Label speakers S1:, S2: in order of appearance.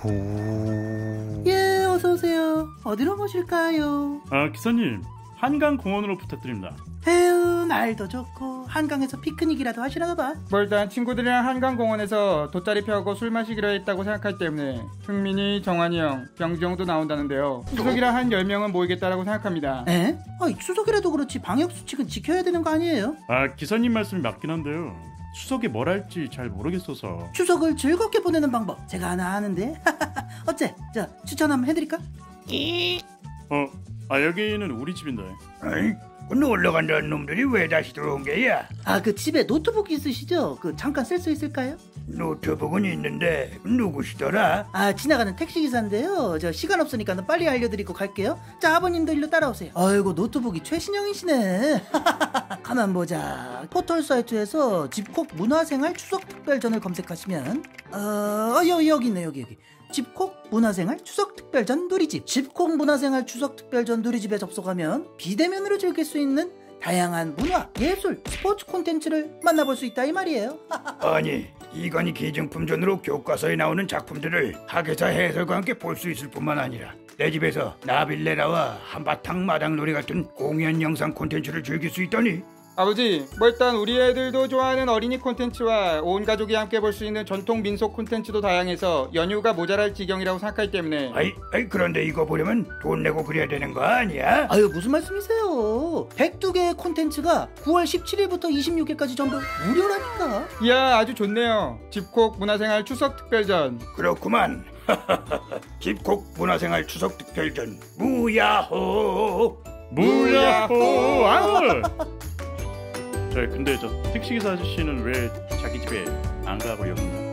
S1: 보.
S2: 예, 어서 오세요. 어디로 모실까요?
S3: 아, 기사님, 한강 공원으로 부탁드립니다.
S2: 에휴, 날도 좋고 한강에서 피크닉이라도 하시나 봐.
S4: 뭐 일단 친구들이랑 한강 공원에서 돗자리 펴고 술 마시기로 했다고 생각하기 때문에 흥민이, 정환이 형, 병주 형도 나온다는데요. 추석이라 한 10명은 모이겠다라고 생각합니다.
S2: 에? 아이, 추석이라도 그렇지 방역 수칙은 지켜야 되는 거 아니에요?
S3: 아, 기사님 말씀이 맞긴 한데요. 추석에 뭘 할지 잘 모르겠어서.
S2: 추석을 즐겁게 보내는 방법 제가 하나 아는데. 어째? 자, 추천 한번 해드릴까?
S3: 어, 아, 여기는 우리 집인데.
S5: 어이? 그 놀러 간다는 놈들이 왜 다시 들어온 게야?
S2: 아, 그 집에 노트북 있으시죠? 그 잠깐 쓸 수 있을까요?
S5: 노트북은 있는데 누구시더라?
S2: 아, 지나가는 택시 기사인데요. 저 시간 없으니까 빨리 알려드리고 갈게요. 자, 아버님도 일로 따라오세요. 아이고, 노트북이 최신형이시네. 가만 보자. 포털 사이트에서 집콕 문화생활 추석 특별전을 검색하시면 어, 어, 여, 여기 있네, 여기 여기. 집콕 문화생활 추석 특별전 누리집. 집콕 문화생활 추석 특별전 누리집에 접속하면 비대면으로 즐길 수 있는 다양한 문화, 예술, 스포츠 콘텐츠를 만나볼 수 있다 이 말이에요.
S5: 아니 이건희 기증품전으로 교과서에 나오는 작품들을 학예사 해설과 함께 볼 수 있을 뿐만 아니라 내 집에서 나빌레라와 한바탕 마당놀이 같은 공연 영상 콘텐츠를 즐길 수 있다니
S4: 아버지, 뭐 일단 우리 애들도 좋아하는 어린이 콘텐츠와 온 가족이 함께 볼 수 있는 전통 민속 콘텐츠도 다양해서 연휴가 모자랄 지경이라고 생각하기 때문에
S5: 아이, 아이 그런데 이거 보려면 돈 내고 그래야 되는 거 아니야?
S2: 아유 무슨 말씀이세요? 102개의 콘텐츠가 9월 17일부터 26일까지 전부 무료라니까.
S4: 이야 아주 좋네요. 집콕 문화생활 추석 특별전.
S5: 그렇구만 집콕 문화생활 추석 특별전 무야호
S3: 무야호! 아우! 저 근데 저 택시기사 아저씨는 왜 자기 집에 안 가고 여기